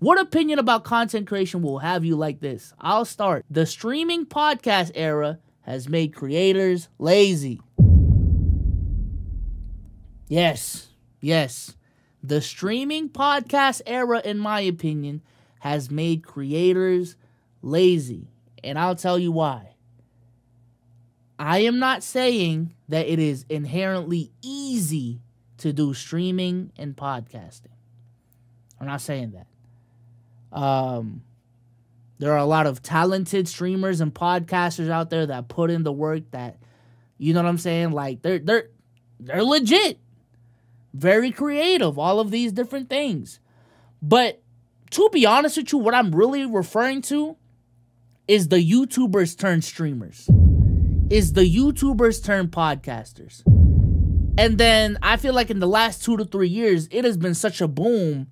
What opinion about content creation will have you like this? I'll start. The streaming podcast era has made creators lazy. Yes, yes. The streaming podcast era, in my opinion, has made creators lazy. And I'll tell you why. I am not saying that it is inherently easy to do streaming and podcasting. I'm not saying that. Um, there are a lot of talented streamers and podcasters out there that put in the work that, you know what I'm saying? Like they're they're they're legit, very creative, all of these different things. But to be honest with you, what I'm really referring to is the YouTubers turn streamers is the YouTubers turn podcasters. And then I feel like in the last two to three years, it has been such a boom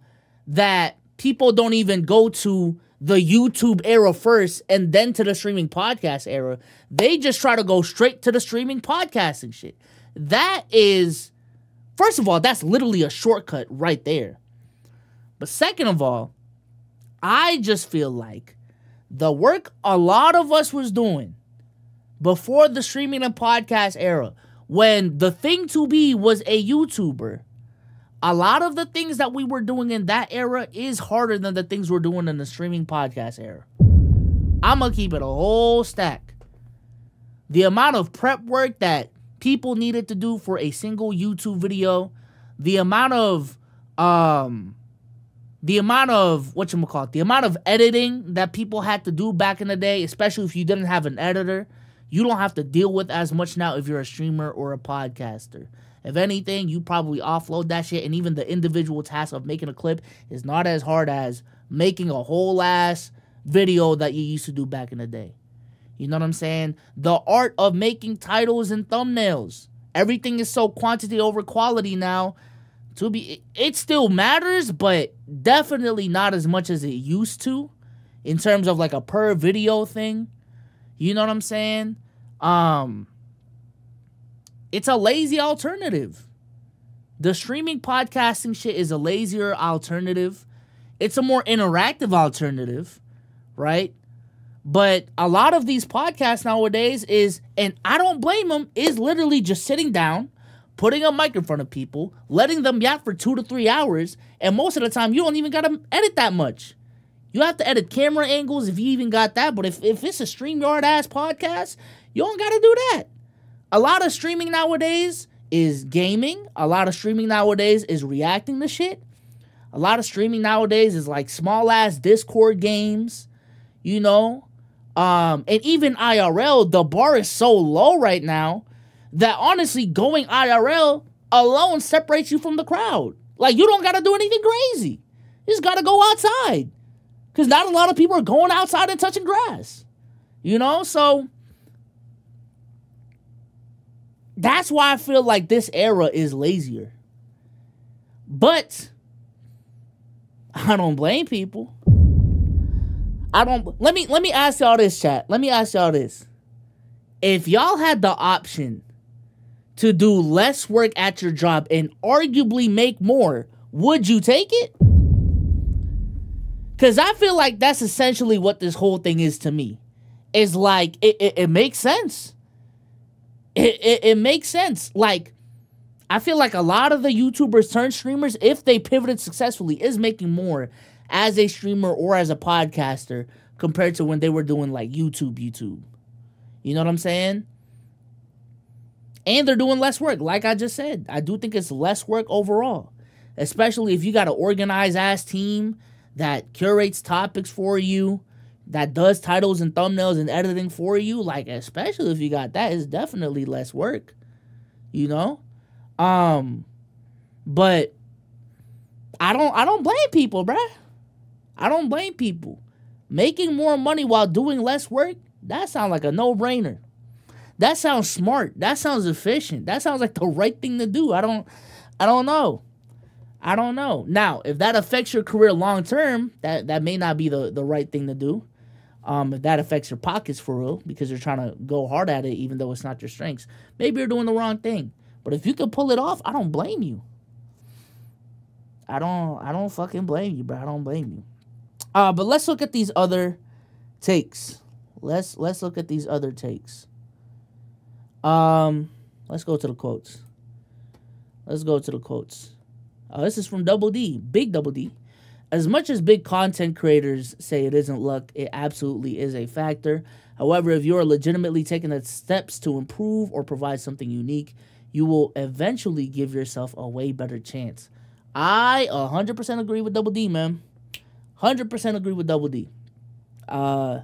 that people don't even go to the YouTube era first and then to the streaming podcast era. They just try to go straight to the streaming podcasting shit. That is, first of all, that's literally a shortcut right there. But second of all, I just feel like the work a lot of us was doing before the streaming and podcast era, when the thing to be was a YouTuber, a lot of the things that we were doing in that era is harder than the things we're doing in the streaming podcast era. I'm gonna keep it a whole stack. The amount of prep work that people needed to do for a single YouTube video, the amount of um the amount of what you call it, the amount of editing that people had to do back in the day, especially if you didn't have an editor, you don't have to deal with as much now if you're a streamer or a podcaster. If anything, you probably offload that shit, and even the individual task of making a clip is not as hard as making a whole ass video that you used to do back in the day. You know what I'm saying? The art of making titles and thumbnails. Everything is so quantity over quality now. To be it still matters, but definitely not as much as it used to in terms of like a per video thing. You know what I'm saying? Um it's a lazy alternative. The streaming podcasting shit is a lazier alternative. It's a more interactive alternative, right? But a lot of these podcasts nowadays is, and I don't blame them, is literally just sitting down, putting a mic in front of people, letting them yap for two to three hours, and most of the time you don't even gotta edit that much. You have to edit camera angles if you even got that. But if, if it's a StreamYard ass podcast, you don't got to do that. A lot of streaming nowadays is gaming. A lot of streaming nowadays is reacting to shit. A lot of streaming nowadays is like small ass Discord games, you know. Um, and even IRL, the bar is so low right now that honestly, going IRL alone separates you from the crowd. Like you don't gotta do anything crazy. You just gotta go outside because not a lot of people are going outside and touching grass. You know, so that's why I feel like this era is lazier. But I don't blame people. I don't let me let me ask y'all this chat. Let me ask y'all this. If y'all had the option to do less work at your job and arguably make more, would you take it? Because I feel like that's essentially what this whole thing is to me. Is like, it, it, it makes sense. It, it, it makes sense. Like, I feel like a lot of the YouTubers turn streamers, if they pivoted successfully, is making more as a streamer or as a podcaster compared to when they were doing like YouTube, YouTube. You know what I'm saying? And they're doing less work, like I just said. I do think it's less work overall, especially if you got an organized ass team that curates topics for you, that does titles and thumbnails and editing for you, like especially if you got that, is definitely less work. You know? Um but I don't I don't blame people, bruh. I don't blame people. Making more money while doing less work, that sounds like a no-brainer. That sounds smart. That sounds efficient. That sounds like the right thing to do. I don't I don't know. I don't know. Now, if that affects your career long term, that that may not be the the right thing to do. Um, if that affects your pockets for real, because you're trying to go hard at it, even though it's not your strengths, maybe you're doing the wrong thing. But if you can pull it off, I don't blame you. I don't. I don't fucking blame you, bro. I don't blame you. Uh, but let's look at these other takes. Let's let's look at these other takes. Um, let's go to the quotes. Let's go to the quotes. Uh, this is from Double D, Big Double D. As much as big content creators say it isn't luck, it absolutely is a factor. However, if you're legitimately taking the steps to improve or provide something unique, you will eventually give yourself a way better chance. I 100% agree with Double D, man. 100% agree with Double D. Uh,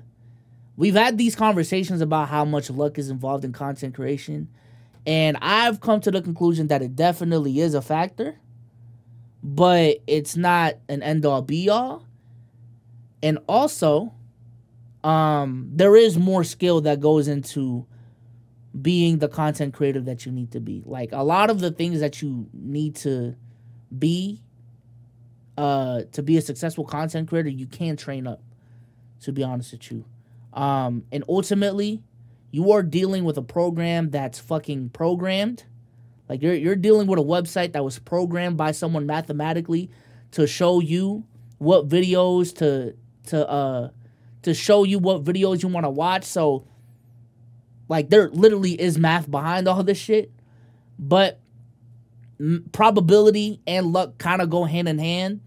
we've had these conversations about how much luck is involved in content creation, and I've come to the conclusion that it definitely is a factor, but it's not an end all be all. And also, um, there is more skill that goes into being the content creator that you need to be. Like a lot of the things that you need to be uh to be a successful content creator, you can train up. To be honest with you. Um and ultimately, you are dealing with a program that's fucking programmed. Like you're you're dealing with a website that was programmed by someone mathematically to show you what videos to to uh to show you what videos you want to watch. So like there literally is math behind all this shit. But probability and luck kind of go hand in hand.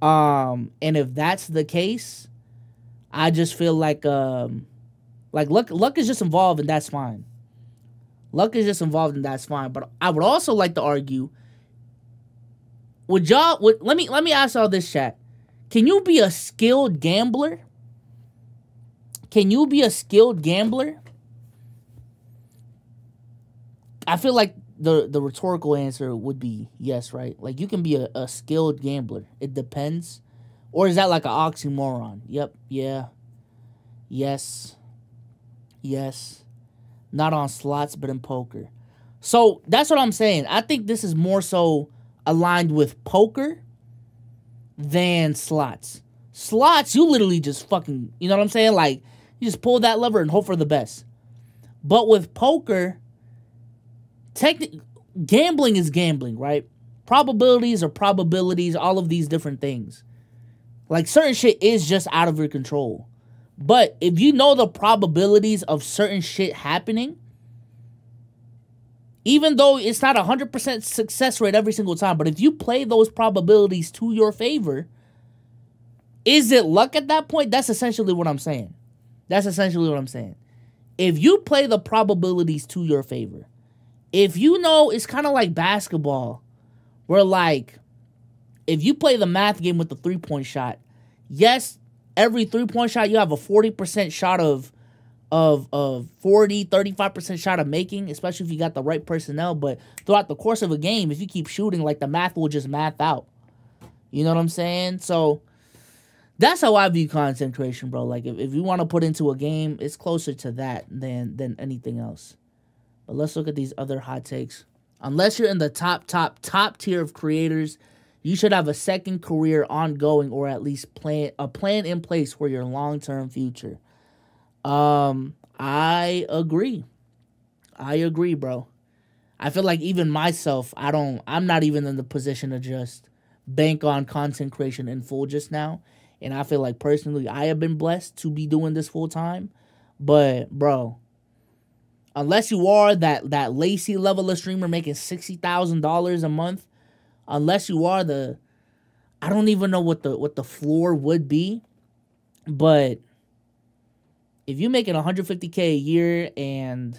Um, and if that's the case, I just feel like um, like luck luck is just involved and that's fine. Luck is just involved and that's fine. But I would also like to argue. Would y'all would let me let me ask y'all this chat. Can you be a skilled gambler? Can you be a skilled gambler? I feel like the the rhetorical answer would be yes, right? Like you can be a, a skilled gambler. It depends. Or is that like an oxymoron? Yep, yeah. Yes. Yes. Not on slots, but in poker. So that's what I'm saying. I think this is more so aligned with poker than slots. Slots, you literally just fucking, you know what I'm saying? Like, you just pull that lever and hope for the best. But with poker, technically gambling is gambling, right? Probabilities are probabilities, all of these different things. Like certain shit is just out of your control. But if you know the probabilities of certain shit happening, even though it's not a 100% success rate every single time, but if you play those probabilities to your favor, is it luck at that point? That's essentially what I'm saying. That's essentially what I'm saying. If you play the probabilities to your favor, if you know it's kind of like basketball where like if you play the math game with the three point shot yes every three point shot you have a 40% shot of of of 40 35% shot of making especially if you got the right personnel. But throughout the course of a game if you keep shooting like the math will just math out. You know what i'm saying? So that's how i view content creation bro. Like if, if you want to put into a game it's closer to that than than anything else. But let's look at these other hot takes. Unless you're in the top, top, top tier of creators, you should have a second career ongoing or at least plan a plan in place for your long-term future. Um, I agree. I agree, bro. I feel like even myself, I don't I'm not even in the position to just bank on content creation in full just now. And I feel like personally I have been blessed to be doing this full time. But bro, unless you are that that Lacy level of streamer making sixty thousand dollars a month, unless you are the, I don't even know what the what the floor would be, but if you're making 150k a year and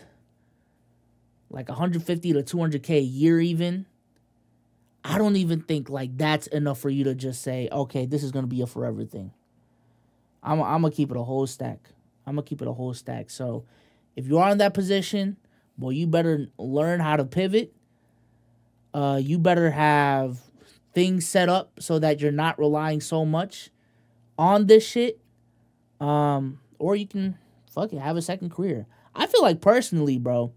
like 150 to 200k a year even i don't even think like that's enough for you to just say okay this is gonna be a forever thing i'm, I'm gonna keep it a whole stack i'm gonna keep it a whole stack so if you are in that position, well, you better learn how to pivot. Uh, you better have things set up so that you're not relying so much on this shit. Um, or you can fuck it, have a second career. I feel like personally, bro,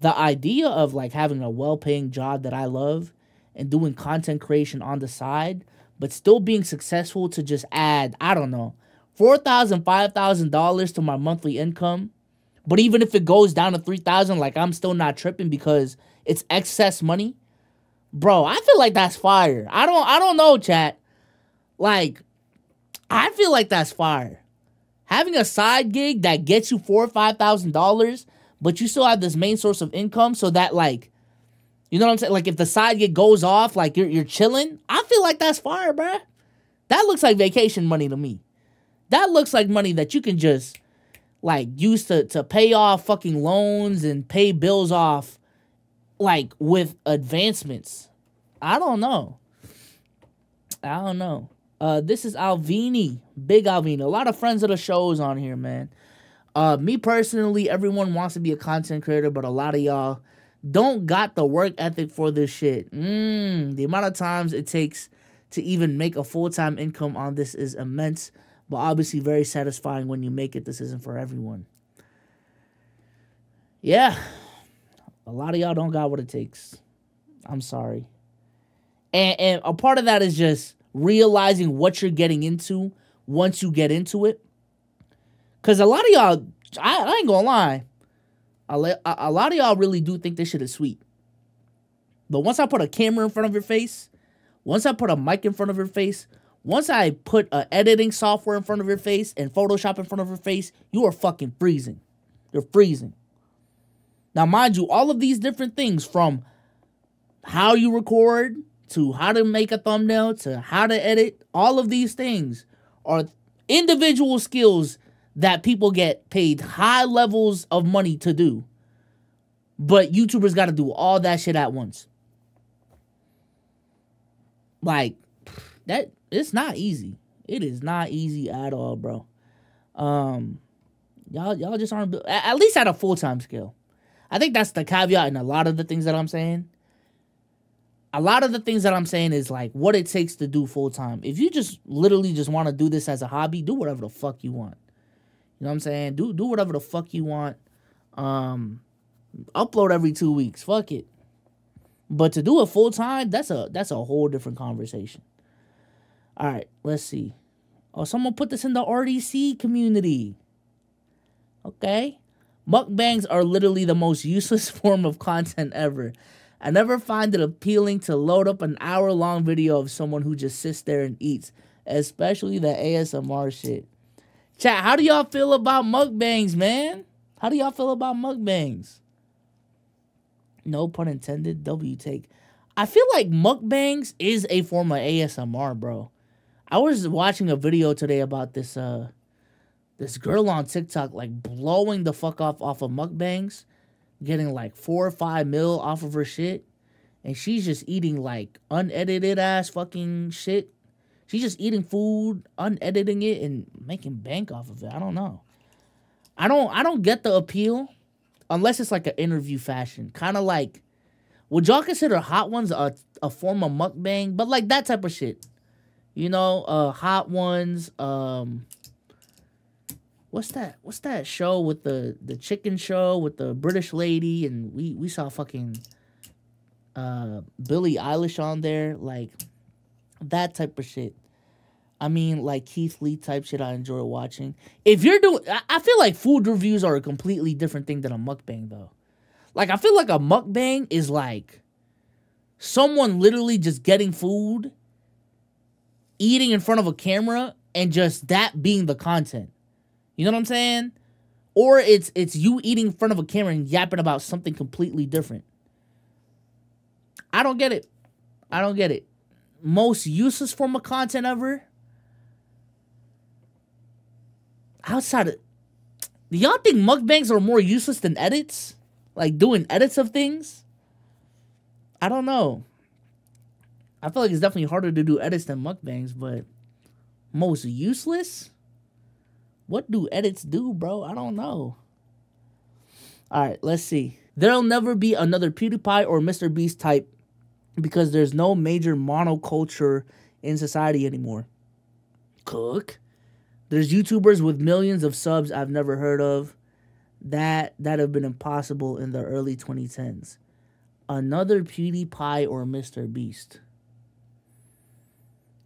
the idea of like having a well-paying job that I love and doing content creation on the side, but still being successful to just add, I don't know, four thousand, five thousand dollars to my monthly income but even if it goes down to 3000 like I'm still not tripping because it's excess money. Bro, I feel like that's fire. I don't I don't know, chat. Like I feel like that's fire. Having a side gig that gets you four or five thousand dollars, but you still have this main source of income, so that like, you know what I'm saying? Like if the side gig goes off, like you're you're chilling. I feel like that's fire, bruh. That looks like vacation money to me. That looks like money that you can just like use to to pay off fucking loans and pay bills off like with advancements. I don't know. I don't know. Uh, this is Alvini, Big Alvini. A lot of friends of the shows on here, man. Uh, me personally, everyone wants to be a content creator, but a lot of y'all don't got the work ethic for this shit. Mm, the amount of times it takes to even make a full time income on this is immense, but obviously very satisfying when you make it. This isn't for everyone. Yeah, a lot of y'all don't got what it takes. I'm sorry. And, and a part of that is just realizing what you're getting into once you get into it. Because a lot of y'all, I, I ain't gonna lie, a, a lot of y'all really do think this shit is sweet. But once I put a camera in front of your face, once I put a mic in front of your face, once I put a editing software in front of your face and Photoshop in front of your face, you are fucking freezing. You're freezing. Now, mind you, all of these different things from how you record to how to make a thumbnail to how to edit, all of these things are individual skills that people get paid high levels of money to do. But YouTubers got to do all that shit at once. Like that it's not easy. It is not easy at all, bro. Um y'all y'all just aren't at least at a full-time scale. I think that's the caveat in a lot of the things that I'm saying. A lot of the things that I'm saying is like what it takes to do full time. If you just literally just want to do this as a hobby, do whatever the fuck you want. You know what I'm saying? Do do whatever the fuck you want. Um upload every 2 weeks. Fuck it. But to do it full time, that's a that's a whole different conversation. All right, let's see. Oh, someone put this in the RDC community. Okay. Mukbangs are literally the most useless form of content ever. I never find it appealing to load up an hour long video of someone who just sits there and eats, especially the ASMR shit. Chat, how do y'all feel about mukbangs, man? How do y'all feel about mukbangs? No pun intended, W take. I feel like mukbangs is a form of ASMR, bro. I was watching a video today about this uh this girl on TikTok like blowing the fuck off off of mukbangs, getting like four or five mil off of her shit, and she's just eating like unedited ass fucking shit. She's just eating food, unediting it, and making bank off of it. I don't know. I don't I don't get the appeal unless it's like an interview fashion. Kind of like would y'all consider hot ones a, a form of mukbang? But like that type of shit. You know, uh hot ones, um what's that? What's that show with the the chicken show with the British lady and we we saw fucking uh Billie Eilish on there, like that type of shit. I mean, like Keith Lee type shit. I enjoy watching. If you're doing, I feel like food reviews are a completely different thing than a mukbang, though. Like I feel like a mukbang is like someone literally just getting food, eating in front of a camera, and just that being the content. You know what I'm saying? Or it's it's you eating in front of a camera and yapping about something completely different. I don't get it. I don't get it. Most useless form of content ever. Outside of do y'all think mukbangs are more useless than edits? Like doing edits of things? I don't know. I feel like it's definitely harder to do edits than mukbangs, but most useless? What do edits do, bro? I don't know. All right, let's see. There'll never be another PewDiePie or Mr. Beast type because there's no major monoculture in society anymore. Cook. There's YouTubers with millions of subs I've never heard of that that have been impossible in the early 2010s. Another PewDiePie or Mr. Beast.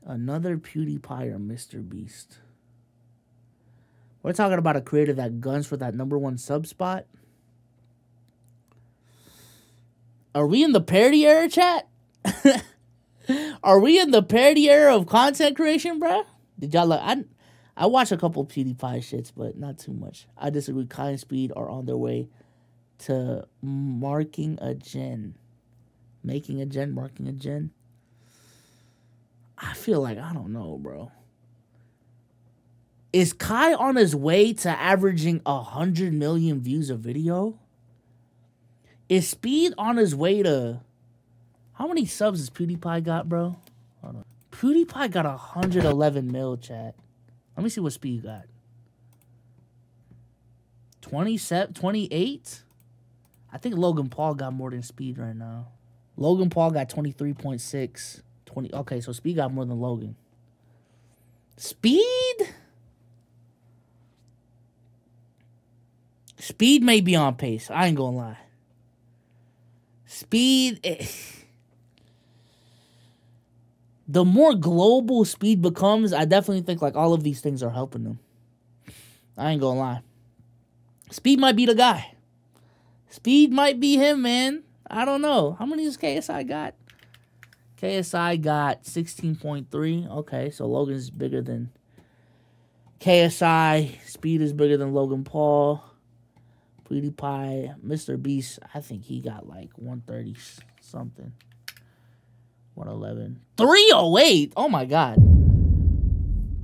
Another PewDiePie or Mr. Beast. We're talking about a creator that guns for that number one sub spot. Are we in the parody era, chat? Are we in the parody era of content creation, bro? Did y'all look? I, I watch a couple PewDiePie shits, but not too much. I disagree. Kai and Speed are on their way to marking a gen. Making a gen, marking a gen. I feel like I don't know, bro. Is Kai on his way to averaging a hundred million views a video? Is Speed on his way to how many subs has PewDiePie got, bro? Hold on. PewDiePie got 111 mil, chat. Let me see what Speed got. 27, 28? I think Logan Paul got more than Speed right now. Logan Paul got 23.6. 20. Okay, so Speed got more than Logan. Speed? Speed may be on pace. I ain't gonna lie. Speed. Eh. the more global speed becomes, I definitely think like all of these things are helping them. I ain't gonna lie. Speed might be the guy. Speed might be him, man. I don't know. How many does KSI got? KSI got 16.3. Okay, so Logan's bigger than KSI. Speed is bigger than Logan Paul. PewDiePie, Mr. Beast, I think he got like 130 something. 111. 308. Oh my god.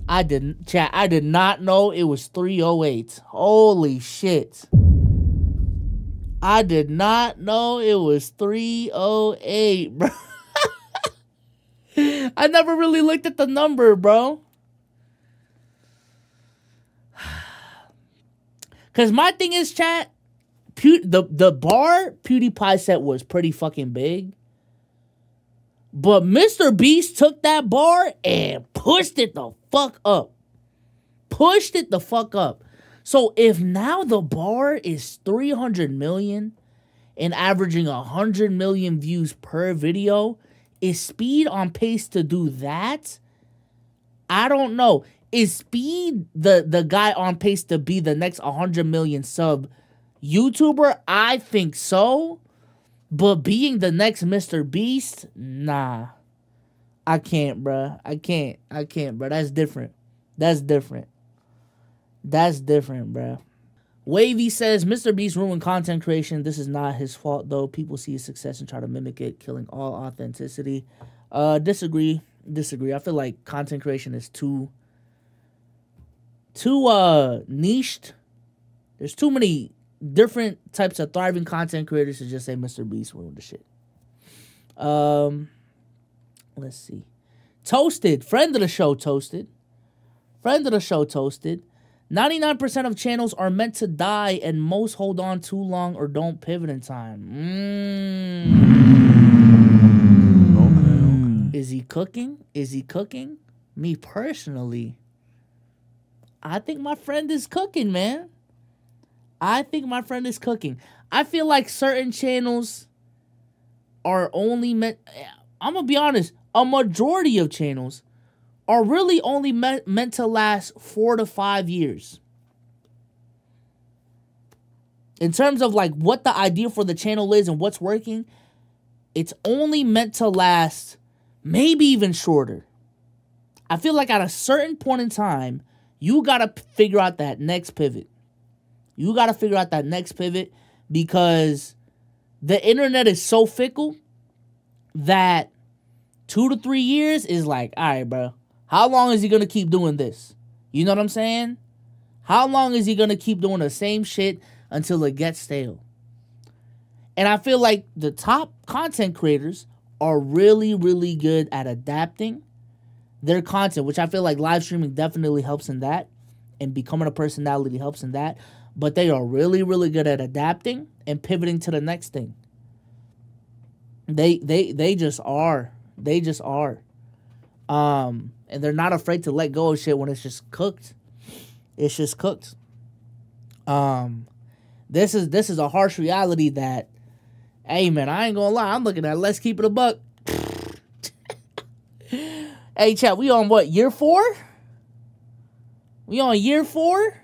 I didn't chat. I did not know it was 308. Holy shit. I did not know it was 308, bro. I never really looked at the number, bro. Cause my thing is, chat. Pew- the the bar PewDiePie set was pretty fucking big. But Mr. Beast took that bar and pushed it the fuck up. Pushed it the fuck up. So if now the bar is 300 million and averaging 100 million views per video, is Speed on pace to do that? I don't know. Is Speed the the guy on pace to be the next 100 million sub YouTuber? I think so. But being the next Mr. Beast, nah. I can't, bruh. I can't. I can't, bruh. That's different. That's different. That's different, bruh. Wavy says Mr. Beast ruined content creation. This is not his fault though. People see his success and try to mimic it, killing all authenticity. Uh disagree. Disagree. I feel like content creation is too too uh niched. There's too many different types of thriving content creators to just say Mr. Beast ruined the shit. Um let's see. Toasted, friend of the show, Toasted. Friend of the show, Toasted. 99% of channels are meant to die, and most hold on too long or don't pivot in time. Mm. Okay, okay. Is he cooking? Is he cooking? Me personally, I think my friend is cooking, man. I think my friend is cooking. I feel like certain channels are only meant. I'm gonna be honest. A majority of channels are really only me- meant to last four to five years. In terms of like what the idea for the channel is and what's working, it's only meant to last maybe even shorter. I feel like at a certain point in time, you got to figure out that next pivot. You got to figure out that next pivot because the internet is so fickle that two to three years is like, all right, bro, how long is he gonna keep doing this? You know what I'm saying? How long is he gonna keep doing the same shit until it gets stale? And I feel like the top content creators are really, really good at adapting their content, which I feel like live streaming definitely helps in that, and becoming a personality helps in that. But they are really, really good at adapting and pivoting to the next thing. They they they just are. They just are. Um and they're not afraid to let go of shit when it's just cooked. It's just cooked. Um, this is this is a harsh reality that, hey man, I ain't gonna lie, I'm looking at let's keep it a buck. Hey chat, we on what year four? We on year four?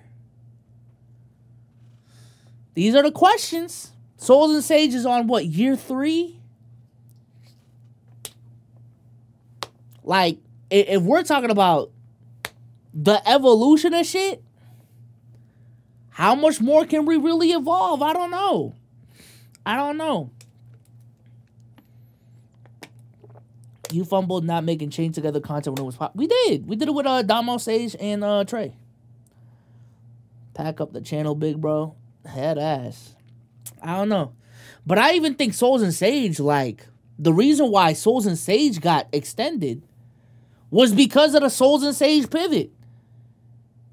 These are the questions. Solz and Sages on what year three? Like if we're talking about the evolution of shit, how much more can we really evolve? I don't know. I don't know. You fumbled not making chain together content when it was pop. We did. We did it with uh Damo Sage and uh Trey. Pack up the channel, big bro. Head ass. I don't know. But I even think Solz and Sage, like, the reason why Solz and Sage got extended was because of the Solz and Sage pivot.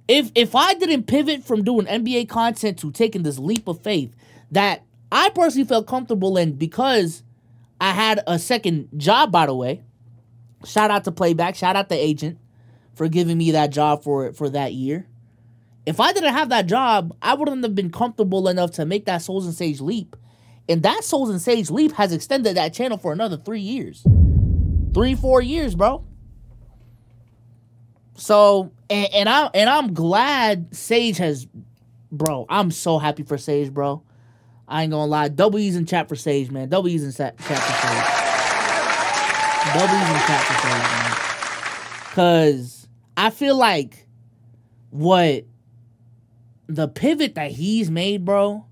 If if I didn't pivot from doing NBA content to taking this leap of faith that I personally felt comfortable in because I had a second job, by the way. Shout out to Playback, shout out to Agent for giving me that job for for that year. If I didn't have that job, I wouldn't have been comfortable enough to make that Solz and Sage leap. And that Solz and Sage leap has extended that channel for another three years. Three, four years, bro. So and, and I and I'm glad Sage has bro, I'm so happy for Sage, bro. I ain't gonna lie. W's in chat for Sage, man. W's in chat for Sage. W's in chat for Sage, man. Cause I feel like what the pivot that he's made, bro.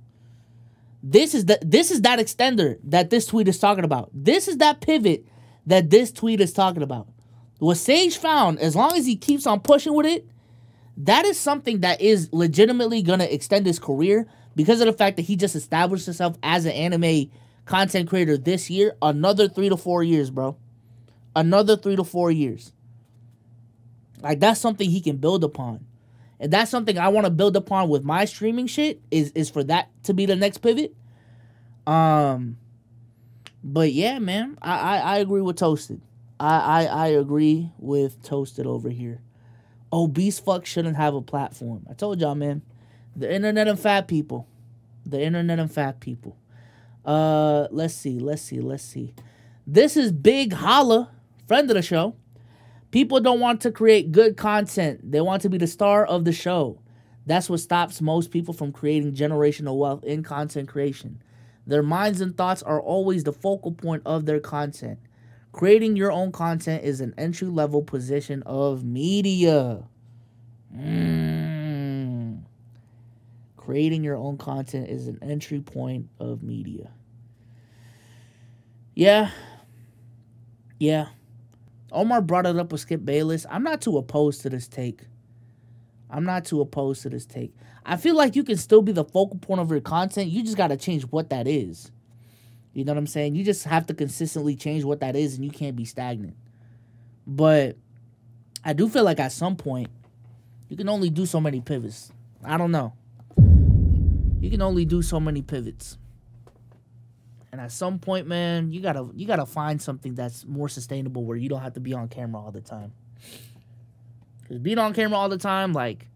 This is the this is that extender that this tweet is talking about. This is that pivot that this tweet is talking about. What Sage found, as long as he keeps on pushing with it, that is something that is legitimately gonna extend his career because of the fact that he just established himself as an anime content creator this year. Another three to four years, bro. Another three to four years. Like that's something he can build upon. And that's something I want to build upon with my streaming shit is is for that to be the next pivot. Um but yeah, man, I I, I agree with Toasted. I, I I agree with Toasted over here. Obese fuck shouldn't have a platform. I told y'all, man. The internet and fat people. The internet and fat people. Uh let's see, let's see, let's see. This is Big Holla, friend of the show. People don't want to create good content. They want to be the star of the show. That's what stops most people from creating generational wealth in content creation. Their minds and thoughts are always the focal point of their content. Creating your own content is an entry level position of media. Mm. Creating your own content is an entry point of media. Yeah. Yeah. Omar brought it up with Skip Bayless. I'm not too opposed to this take. I'm not too opposed to this take. I feel like you can still be the focal point of your content. You just got to change what that is. You know what I'm saying? You just have to consistently change what that is and you can't be stagnant. But I do feel like at some point, you can only do so many pivots. I don't know. You can only do so many pivots. And at some point, man, you gotta you gotta find something that's more sustainable where you don't have to be on camera all the time. Cause being on camera all the time, like,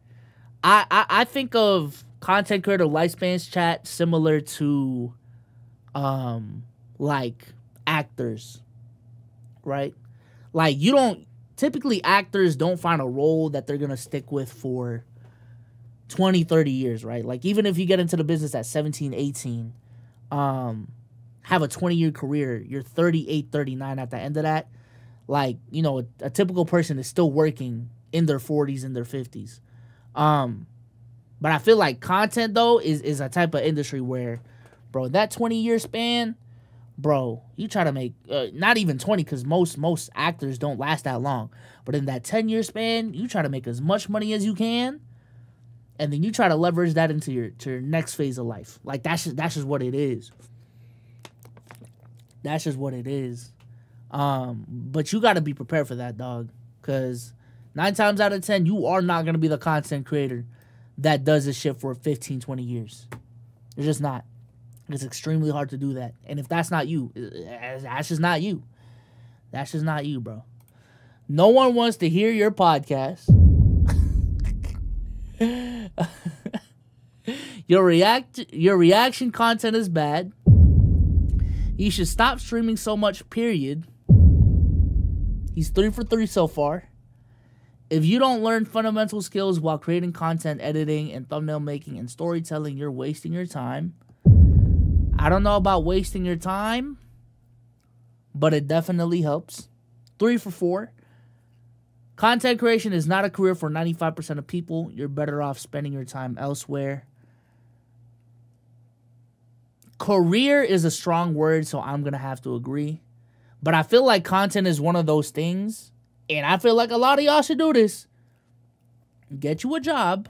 I I, I think of content creator lifespans chat similar to, um, like actors, right? Like you don't typically actors don't find a role that they're gonna stick with for 20 30 years right like even if you get into the business at 17 18 um have a 20 year career, you're 38, 39 at the end of that, like, you know, a, a typical person is still working in their 40s and their 50s. Um, but I feel like content though is is a type of industry where, bro, that 20 year span, bro, you try to make uh, not even 20 cuz most most actors don't last that long. But in that 10 year span, you try to make as much money as you can and then you try to leverage that into your to your next phase of life. Like that's just that's just what it is. That's just what it is. Um, but you got to be prepared for that, dog. Because nine times out of 10, you are not going to be the content creator that does this shit for 15, 20 years. It's just not. It's extremely hard to do that. And if that's not you, that's just not you. That's just not you, bro. No one wants to hear your podcast. your react your reaction content is bad. He should stop streaming so much, period. He's three for three so far. If you don't learn fundamental skills while creating content, editing, and thumbnail making and storytelling, you're wasting your time. I don't know about wasting your time, but it definitely helps. Three for four. Content creation is not a career for 95% of people. You're better off spending your time elsewhere. Career is a strong word, so I'm going to have to agree. But I feel like content is one of those things, and I feel like a lot of y'all should do this. Get you a job.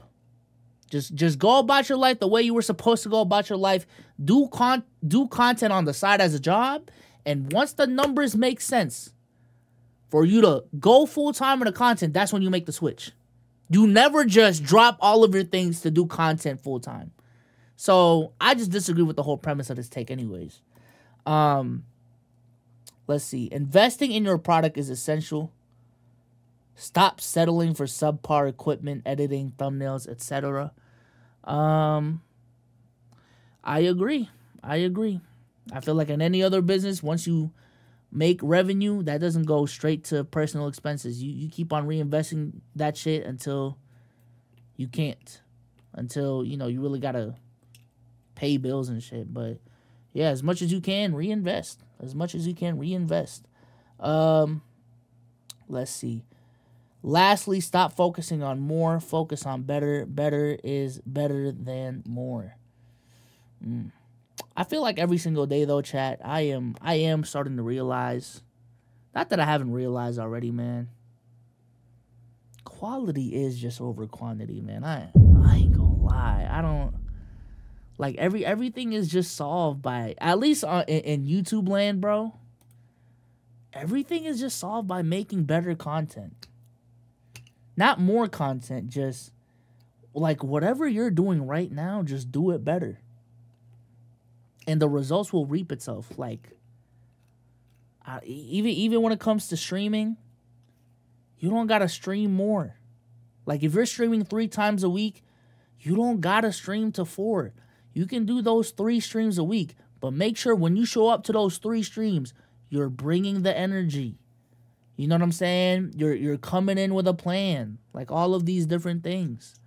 Just just go about your life the way you were supposed to go about your life. Do con do content on the side as a job, and once the numbers make sense, for you to go full time in the content, that's when you make the switch. You never just drop all of your things to do content full time. So I just disagree with the whole premise of this take, anyways. Um, let's see. Investing in your product is essential. Stop settling for subpar equipment, editing, thumbnails, etc. Um, I agree. I agree. I feel like in any other business, once you make revenue, that doesn't go straight to personal expenses. You you keep on reinvesting that shit until you can't. Until, you know, you really gotta pay bills and shit. But yeah, as much as you can, reinvest. As much as you can, reinvest. Um let's see. Lastly, stop focusing on more, focus on better. Better is better than more. Mm. I feel like every single day though, chat, I am I am starting to realize not that I haven't realized already, man. Quality is just over quantity, man. I I ain't gonna lie. I don't like every everything is just solved by at least on, in, in YouTube land, bro. Everything is just solved by making better content. Not more content, just like whatever you're doing right now, just do it better and the results will reap itself. Like uh, even even when it comes to streaming, you don't gotta stream more. Like if you're streaming three times a week, you don't gotta stream to four. You can do those three streams a week, but make sure when you show up to those three streams, you're bringing the energy. You know what I'm saying? You're you're coming in with a plan, like all of these different things,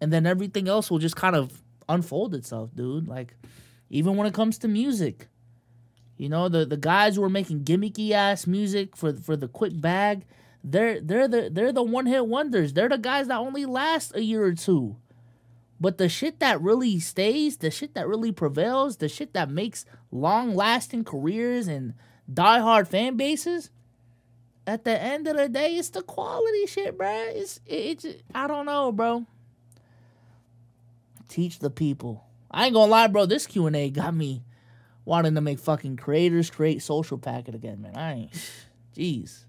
and then everything else will just kind of unfold itself, dude. Like even when it comes to music. You know, the, the guys who are making gimmicky ass music for for the quick bag, they're they're the they're the one hit wonders. They're the guys that only last a year or two. But the shit that really stays, the shit that really prevails, the shit that makes long lasting careers and diehard fan bases, at the end of the day, it's the quality shit, bro. It's it's I don't know, bro. Teach the people. I ain't gonna lie, bro. This Q and A got me wanting to make fucking creators create social packet again, man. I ain't. Jeez.